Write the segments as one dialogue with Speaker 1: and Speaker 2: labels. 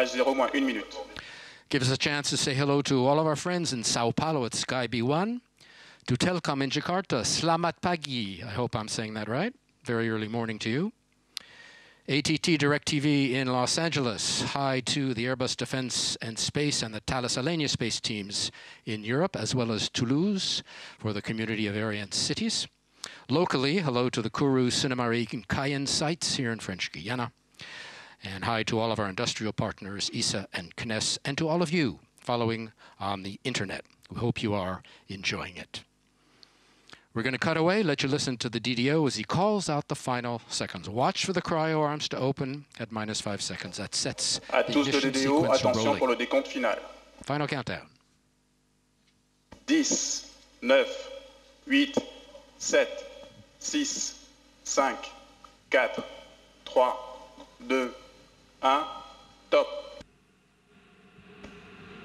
Speaker 1: H0 moins une minute.
Speaker 2: Give us a chance to say hello to all of our friends in Sao Paulo at Sky B1, to Telkom in Jakarta, Slamat Pagi. I hope I'm saying that right. Very early morning to you. ATT DirecTV in Los Angeles. Hi to the Airbus Defence and Space and the Thales Alenia Space teams in Europe, as well as Toulouse for the community of Ariane cities. Locally, hello to the Kourou, Sinnamary, and Cayenne sites here in French Guiana. And hi to all of our industrial partners, ESA and CNES, and to all of you following on the internet. We hope you are enjoying it. We're going to cut away, let you listen to the DDO as he calls out the final seconds. Watch for the cryo arms to open at minus five seconds. That sets
Speaker 1: À
Speaker 2: the
Speaker 1: tous
Speaker 2: ignition
Speaker 1: DDO,
Speaker 2: sequence
Speaker 1: attention pour
Speaker 2: rolling.
Speaker 1: le décompte final.
Speaker 2: Final countdown.
Speaker 1: 10, 9, 8, 7, 6, 5, 4, 3, 2, 1, top.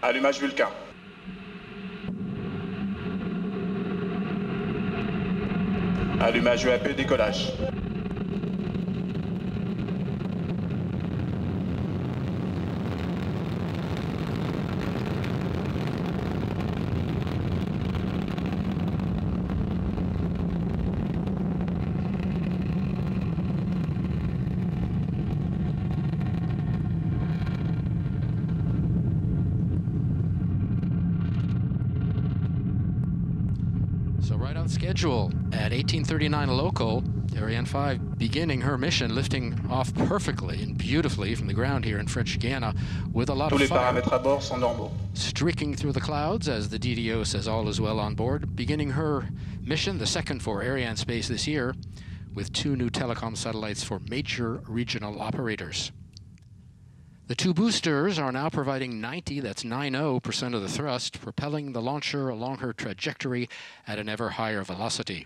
Speaker 1: Allumage Vulcain. Allumage UAP, décollage.
Speaker 2: So right on schedule at 1839 local, Ariane 5 beginning her mission, lifting off perfectly and beautifully from the ground here in French Guiana with a lot
Speaker 1: Tous
Speaker 2: of fire.
Speaker 1: paramètres à bord sont normaux.
Speaker 2: streaking through the clouds as the DDO says all is well on board, beginning her mission, the second for Arianespace this year, with two new telecom satellites for major regional operators. The two boosters are now providing 90, that's 90% of the thrust, propelling the launcher along her trajectory at an ever higher velocity.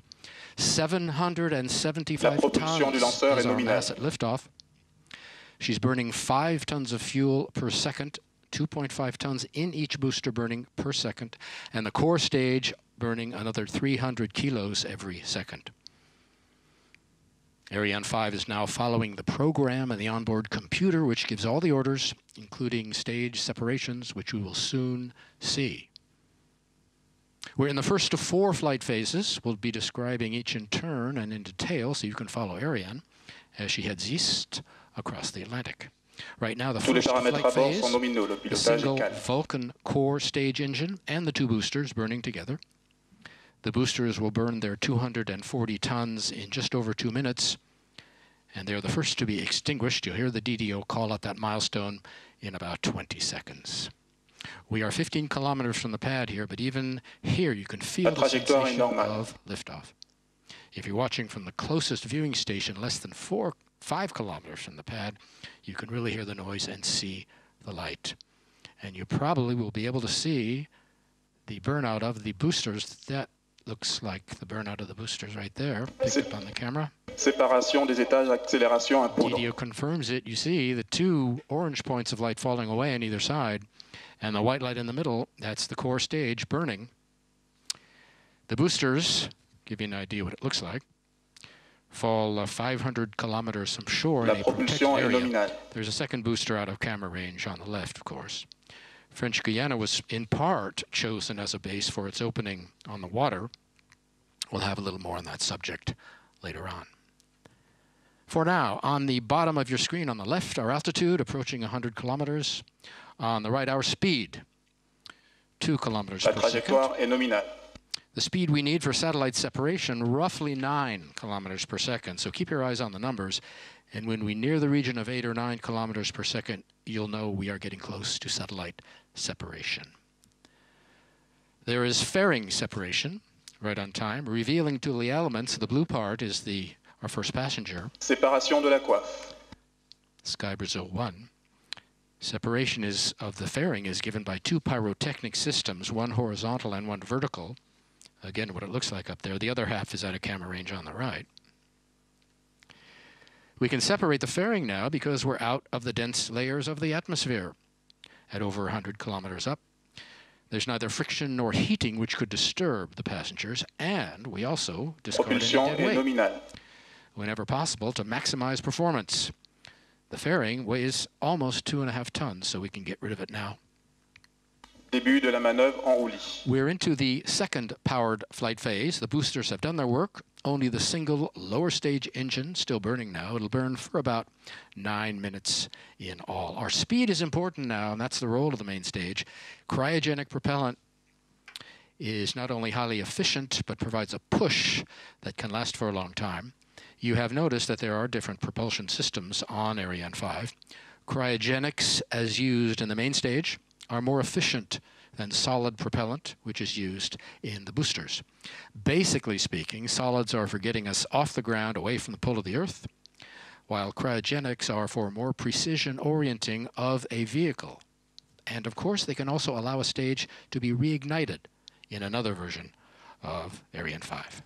Speaker 2: 775
Speaker 1: La propulsion
Speaker 2: tons is our mass at liftoff. She's burning 5 tons of fuel per second, 2.5 tons in each booster burning per second, and the core stage burning another 300 kilos every second. Ariane 5 is now following the program and the onboard computer, which gives all the orders, including stage separations, which we will soon see. We're in the first of four flight phases. We'll be describing each in turn and in detail so you can follow Ariane as she heads east across the Atlantic. Right now, the
Speaker 1: Tous
Speaker 2: first flight phase
Speaker 1: nominaux.
Speaker 2: The single. Vulcan core stage engine and the two boosters burning together. The boosters will burn their 240 tons in just over two minutes, and they're the first to be extinguished. You'll hear the DDO call out that milestone in about 20 seconds. We are 15 kilometers from the pad here, but even here you can feel the sensation of liftoff. If you're watching from the closest viewing station, less than four, five kilometers from the pad, you can really hear the noise and see the light. And you probably will be able to see the burnout of the boosters. That looks like the burnout of the boosters right there, picked up on the camera.
Speaker 1: Séparation des étages, accélération.
Speaker 2: DDO confirms it. You see the two orange points of light falling away on either side, and the white light in the middle, that's the core stage burning. The boosters, give you an idea what it looks like, fall uh, 500 kilometers from shore
Speaker 1: La
Speaker 2: in a protected area.
Speaker 1: nominale.
Speaker 2: There's a second booster out of camera range on the left, of course. French Guiana was in part chosen as a base for its opening on the water. We'll have a little more on that subject later on. For now, on the bottom of your screen on the left, our altitude approaching 100 kilometers. On the right, our speed, 2 kilometers
Speaker 1: La
Speaker 2: per second.
Speaker 1: trajectoire est nominale.
Speaker 2: The speed we need for satellite separation, roughly 9 kilometers per second. So keep your eyes on the numbers. And when we near the region of 8 or 9 kilometers per second, you'll know we are getting close to satellite separation. There is fairing separation, right on time, revealing to the elements. The blue part is the our first passenger,
Speaker 1: Séparation de la coiffe.
Speaker 2: Sky Brazil 1. Separation is of the fairing is given by two pyrotechnic systems, one horizontal and one vertical. Again, what it looks like up there. The other half is at a camera range on the right. We can separate the fairing now because we're out of the dense layers of the atmosphere at over 100 kilometers up. There's neither friction nor heating which could disturb the passengers, and we also discard any dead whenever possible to maximize performance. The fairing weighs almost two and a half tons, so we can get rid of it now.
Speaker 1: Début de la manœuvre en roulis.
Speaker 2: We're into the second powered flight phase. The boosters have done their work. Only the single lower stage engine still burning now. It'll burn for about nine minutes in all. Our speed is important now, and that's the role of the main stage. Cryogenic propellant is not only highly efficient, but provides a push that can last for a long time. You have noticed that there are different propulsion systems on Ariane 5. Cryogenics, as used in the main stage, are more efficient than solid propellant, which is used in the boosters. Basically speaking, solids are for getting us off the ground away from the pull of the Earth, while cryogenics are for more precision orienting of a vehicle. And of course, they can also allow a stage to be reignited in another version of Ariane 5.